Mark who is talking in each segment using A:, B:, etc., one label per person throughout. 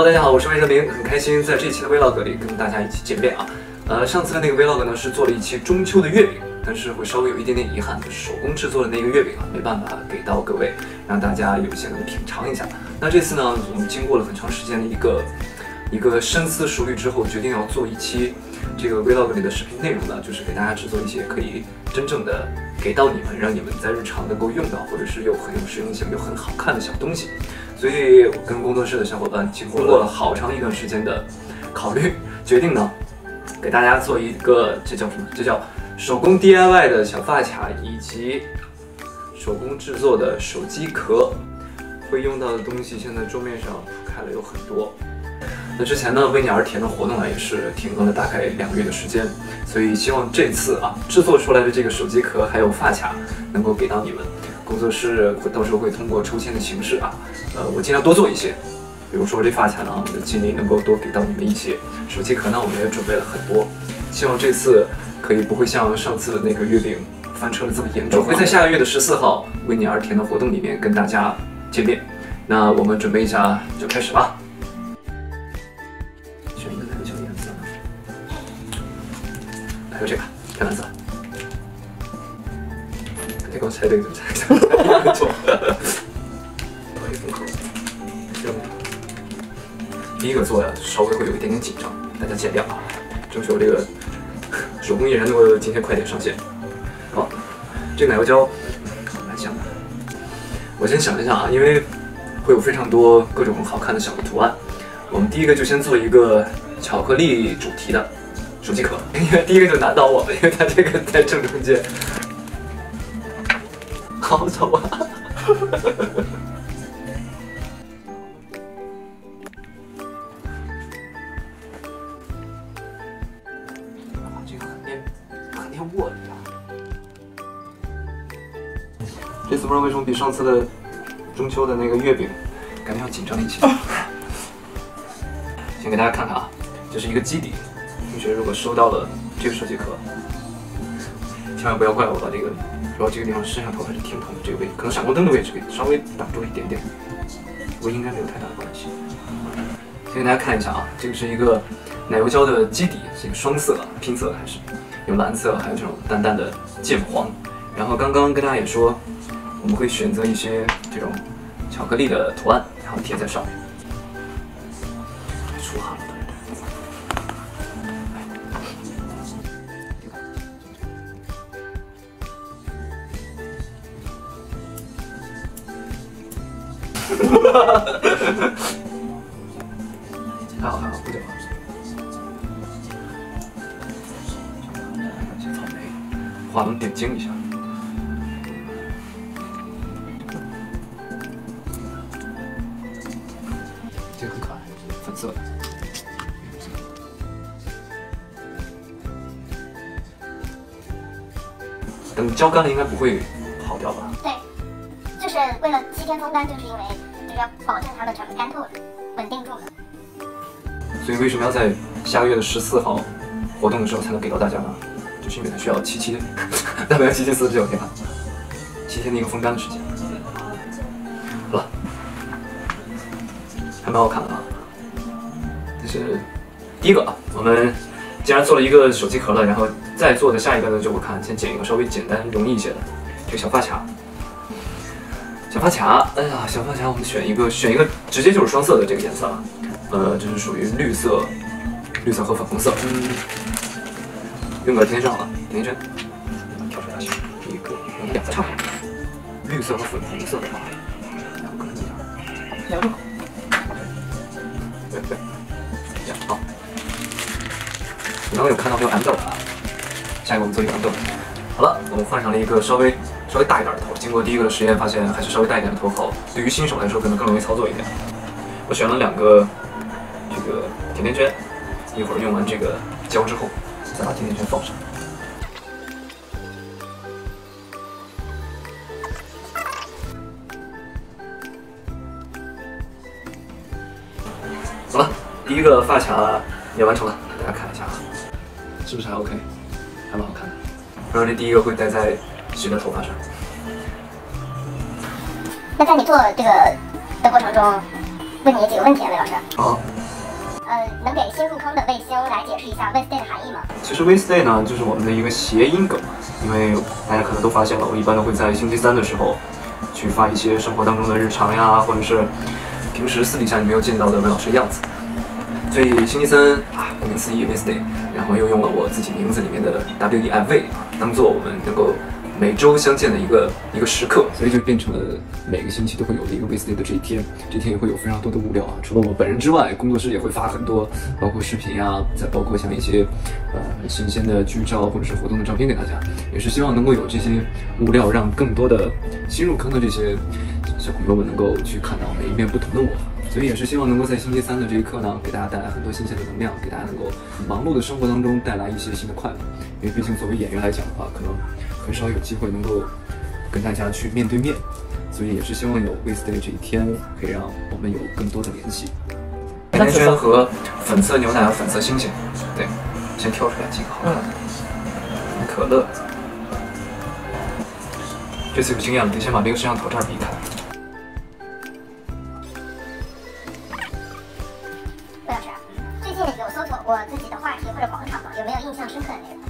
A: 好大家好，我是魏哲明，很开心在这期的 Vlog 里跟大家一起见面啊。呃，上次的那个 Vlog 呢是做了一期中秋的月饼，但是会稍微有一点点遗憾，手工制作的那个月饼啊，没办法给到各位，让大家有幸能品尝一下。那这次呢，我们经过了很长时间的一个一个深思熟虑之后，决定要做一期这个 Vlog 里的视频内容呢，就是给大家制作一些可以真正的给到你们，让你们在日常能够用到，或者是又很有实用性又很好看的小东西。所以，我跟工作室的小伙伴经过了好长一段时间的考虑，决定呢，给大家做一个这叫什么？这叫手工 DIY 的小发卡，以及手工制作的手机壳。会用到的东西，现在桌面上铺开了有很多。那之前呢，为你而甜的活动呢，也是停更了大概两个月的时间，所以希望这次啊，制作出来的这个手机壳还有发卡，能够给到你们。工作室会到时候会通过抽签的形式啊，呃，我尽量多做一些。比如说这发卡呢，我的尽力能够多给到你们一些。手机壳呢，我们也准备了很多，希望这次可以不会像上次的那个月饼翻车的这么严重。会在下个月的十四号为你而甜的活动里面跟大家见面。那我们准备一下，就开始吧。选一个哪个颜色？还有这个，天蓝色。别给我猜对第一个做的稍微会有一点点紧张，大家见谅啊！征求这个手工艺人能够今天快点上线。好，这个奶油胶蛮香的。我先想一想啊，因为会有非常多各种好看的小的图案。我们第一个就先做一个巧克力主题的手机壳，因为第一个就难倒我了，因为它这个在正中间。好丑啊！这个很黏，很黏握的呀。这次不知道为什么比上次的中秋的那个月饼感觉要紧张一些。先给大家看看啊，这是一个基底。同学如果收到了这个手机壳，千万不要怪我把这个。主要这个地方摄像头还是挺疼的，这个位置可能闪光灯的位置给稍微挡住了一点点，不过应该没有太大的关系。先给大家看一下啊，这个是一个奶油胶的基底，是一个双色拼色的，还是有蓝色，还有这种淡淡的渐黄。然后刚刚跟大家也说，我们会选择一些这种巧克力的图案，然后贴在上面。还 好还好，不久。草莓，画龙点睛一下。这个很可爱，粉色的。等胶干了，应该不会跑掉吧？
B: 对，就是为了七天风干，就是因为。要保证它的整个干透，稳定住。
A: 所以为什么要在下个月的十四号活动的时候才能给到大家呢？就是因为它需要七七，大概要七七四十九天吧，七天的一个风干的时间。好了，还蛮好看的啊。这是第一个啊，我们既然做了一个手机壳了，然后再做的下一个呢，就我看先剪一个稍微简单容易一些的这个小发卡。小发卡，哎呀，小发卡，我们选一个，选一个直接就是双色的这个颜色啊，呃，这是属于绿色，绿色和粉红色，嗯，用个甜甜圈好了，甜甜圈，挑出来行，一个，两个差不多，绿色和粉红色的话，两个，两个，对对，这样好，刚刚有看到没有 M 豆啊？下一个我们做一个 M 豆，好了，我们换上了一个稍微。稍微大一点的头，经过第一个的实验，发现还是稍微大一点的头好，对于新手来说可能更容易操作一点。我选了两个这个甜甜圈，一会儿用完这个胶之后，再把甜甜圈放上。好了，第一个发卡也完成了，大家看一下啊，是不是还 OK？还蛮好看的。不知道这第一个会戴在。洗在头发上。
B: 那在你做这个的过程中，问你几个问题啊，魏老师。
A: 好。
B: 呃，能给新入坑的卫星来解释一下 Wednesday 的含义吗？
A: 其实 Wednesday 呢，就是我们的一个谐音梗，因为大家可能都发现了，我一般都会在星期三的时候去发一些生活当中的日常呀，或者是平时私底下你没有见到的魏老师的样子。所以星期三啊，顾名思义 Wednesday，然后又用了我自己名字里面的 W E I V 啊，当做我们能够每周相见的一个一个时刻，所以就变成了每个星期都会有的一个 Wednesday 的这一天，这天也会有非常多的物料啊，除了我本人之外，工作室也会发很多，包括视频呀，再包括像一些呃新鲜的剧照或者是活动的照片给大家，也是希望能够有这些物料，让更多的新入坑的这些小朋友们能够去看到每一面不同的我。所以也是希望能够在星期三的这一刻呢，给大家带来很多新鲜的能量，给大家能够忙碌的生活当中带来一些新的快乐。因为毕竟作为演员来讲的话，可能很少有机会能够跟大家去面对面，所以也是希望有 Wednesday 这一天，可以让我们有更多的联系。甜甜圈和粉色牛奶和粉色星星，对，先挑出来几个好看的。可乐，这次有经验了，得先把这个摄像头这儿避开。
B: 魏老师，最近有搜索过自己的话题或者广场吗？有没有印象深刻的内容？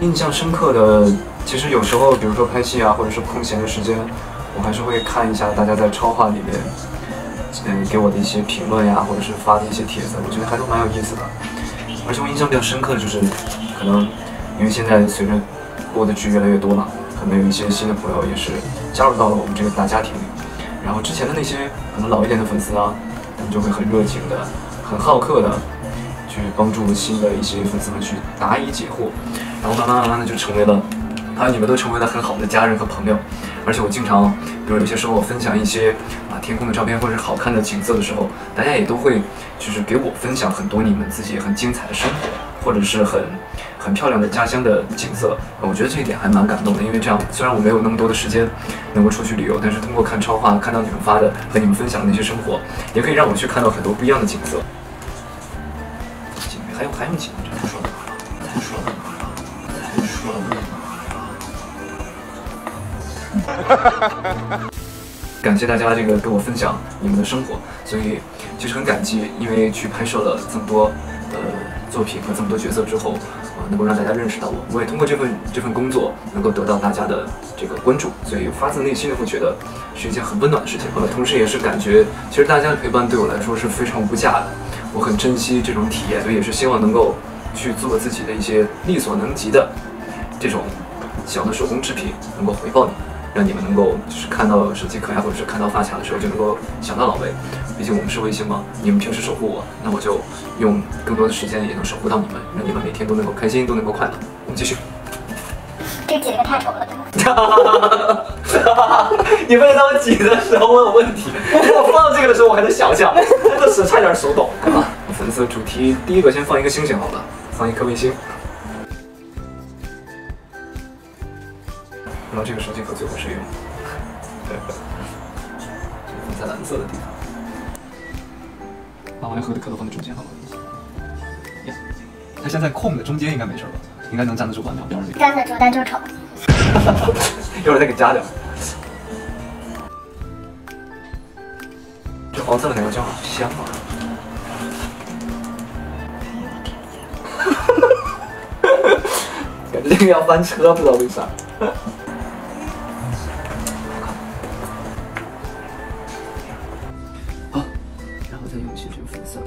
A: 印象深刻的，其实有时候，比如说拍戏啊，或者是空闲的时间，我还是会看一下大家在超话里面，嗯，给我的一些评论呀，或者是发的一些帖子，我觉得还都蛮有意思的。而且我印象比较深刻的就是，可能因为现在随着播的剧越来越多嘛，可能有一些新的朋友也是加入到了我们这个大家庭里。然后之前的那些可能老一点的粉丝啊，他们就会很热情的、很好客的去帮助新的一些粉丝们去答疑解惑。然后慢慢慢慢的就成为了，还有你们都成为了很好的家人和朋友。而且我经常，比如有些时候我分享一些啊天空的照片或者是好看的景色的时候，大家也都会就是给我分享很多你们自己很精彩的生活，或者是很很漂亮的家乡的景色。我觉得这一点还蛮感动的，因为这样虽然我没有那么多的时间能够出去旅游，但是通过看超话，看到你们发的和你们分享的那些生活，也可以让我去看到很多不一样的景色。还有还有几个才说的，才说的。说了 感谢大家这个跟我分享你们的生活，所以其实很感激，因为去拍摄了这么多呃作品和这么多角色之后，啊、能够让大家认识到我，我也通过这份这份工作能够得到大家的这个关注，所以发自内心的会觉得是一件很温暖的事情，呃，同时也是感觉其实大家的陪伴对我来说是非常无价的，我很珍惜这种体验，所以也是希望能够去做自己的一些力所能及的。这种小的手工制品能够回报你。们，让你们能够就是看到手机壳呀，或者是看到发卡的时候就能够想到老魏。毕竟我们是卫星嘛，你们平时守护我，那我就用更多的时间也能守护到你们，让你们每天都能够开心，都能够快乐。我们继续。
B: 这挤了个太丑了，
A: 你为了当我挤的时候问我问题，我放到这个的时候我还能想想，真的是差点手抖。啊，粉色主题第一个先放一个星星好了，放一颗卫星。最后是用，放在蓝色的地方，把王一盒的壳都放在中间好了。呀，它现在空的中间应该没事吧？应该能站得住吧？旁边
B: 得住，但就丑。
A: 一会儿再给加点。这黄色的奶油酱好香啊！感觉这个要翻车，不知道为啥。这个粉色的。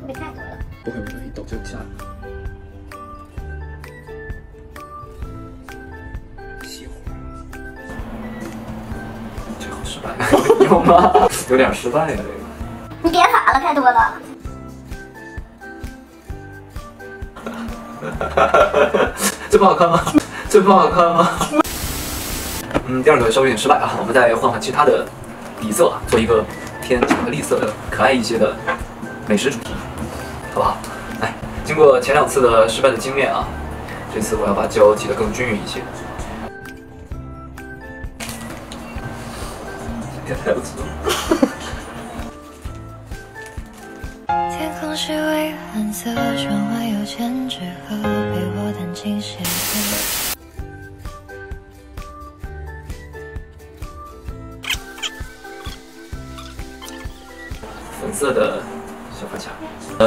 B: 会不会太多了？
A: 不会不会，一抖就下来。熄火。这好失败，有吗？有点失败呀、这个。
B: 你别发了，太多了。
A: 这不好看吗？这不好看吗？嗯，第二个稍微有点失败啊，我们再换换其他的底色啊，做一个偏巧克力色的可爱一些的美食主题，好不好？来，经过前两次的失败的经验啊，这次我要把胶挤得更均匀一些。也太不错了。
C: 天空是蔚蓝色，窗外有千纸鹤陪我弹琴写歌。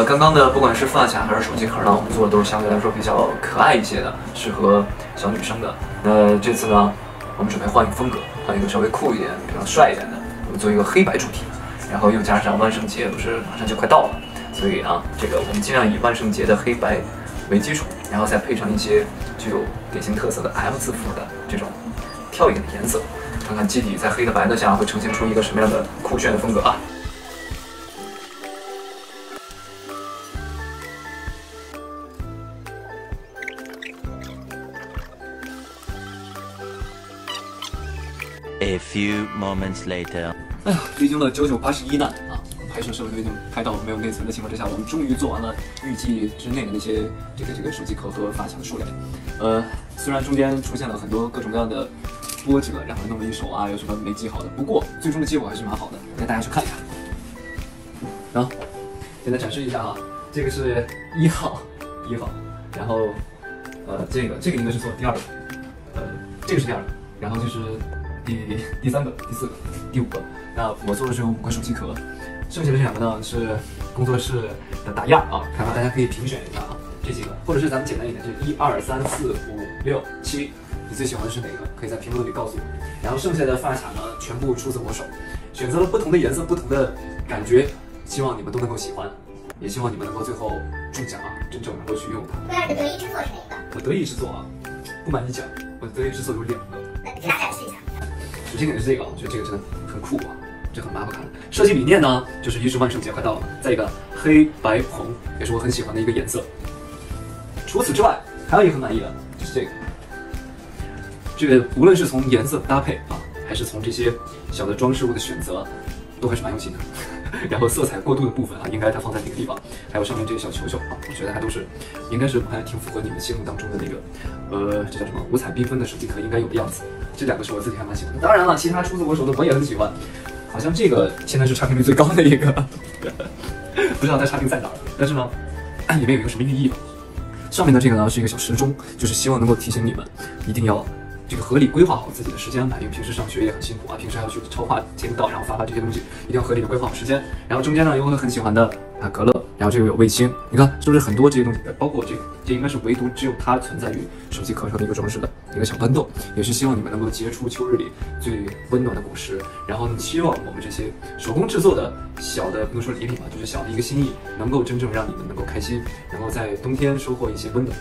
A: 刚刚的不管是发卡还是手机壳呢，我们做的都是相对来说比较可爱一些的，适合小女生的。那这次呢，我们准备换一个风格，换一个稍微酷一点、比较帅一点的，我们做一个黑白主题，然后又加上万圣节不是马上就快到了，所以啊，这个我们尽量以万圣节的黑白为基础，然后再配上一些具有典型特色的 M 字符的这种跳一点的颜色，看看基底在黑的白的下会呈现出一个什么样的酷炫的风格啊！
D: A few moments later.
A: 哎呀，历经了九九八十一难啊，拍摄设备都已经拍到没有内存的情况之下，我们终于做完了预计之内的那些这个这个手机壳和发卡的数量。呃，虽然中间出现了很多各种各样的波折，然后弄了一手啊，有什么没记好的，不过最终的结果还是蛮好的，带大家去看一看。然后现在展示一下啊，这个是一号，一号，然后呃这个这个应该是做第二个，呃这个是第二个，然后就是第第三个、第四个、第五个。那我做的是有五个手机壳，剩下的这两个呢是工作室的打样啊，看看大家可以评选一下啊，这几个，或者是咱们简单一点，就是一二三四五六七，你最喜欢的是哪个？可以在评论里告诉我。然后剩下的发卡呢，全部出自我手，选择了不同的颜色、不同的感觉，希望你们都能够喜欢，也希望你们能够最后中奖啊，真正能够去用它。
B: 第二个得意之作是哪个？
A: 我得意之作啊，不瞒你讲，我的得意之作有两个。
B: 那给大家展示一下。
A: 首先肯定是这个，我觉得这个真的很酷啊，这很蛮好看的。设计理念呢，就是一是万圣节快到了，再一个黑白红也是我很喜欢的一个颜色。除此之外，还有一个很满意的，就是这个。这个无论是从颜色搭配啊，还是从这些小的装饰物的选择，都还是蛮用心的。然后色彩过渡的部分啊，应该它放在哪个地方？还有上面这个小球球啊，我觉得还都是，应该是还挺符合你们心目当中的那个，呃，这叫什么？五彩缤纷的手机壳应该有的样子。这两个是我自己还蛮喜欢的。当然了，其他出自我手的我也很喜欢。好像这个现在是差评率最高的一个，不知道它差评在哪儿。但是呢，里面有一个什么寓意吧？上面的这个呢是一个小时钟，就是希望能够提醒你们，一定要这个合理规划好自己的时间安排，因为平时上学也很辛苦啊，平时还要去超话签到，然后发发这些东西，一定要合理的规划好时间。然后中间呢有我很喜欢的啊格乐，然后这个有卫星，你看是不是很多这些东西？包括这个，这应该是唯独只有它存在于手机壳上的一个装饰的一个小豌豆，也是希望你们能够结出秋日里最温暖的果实。然后呢希望我们这些手工制作的小的不能说礼品吧，就是小的一个心意，能够真正让你们能够开心，能够在冬天收获一些温暖。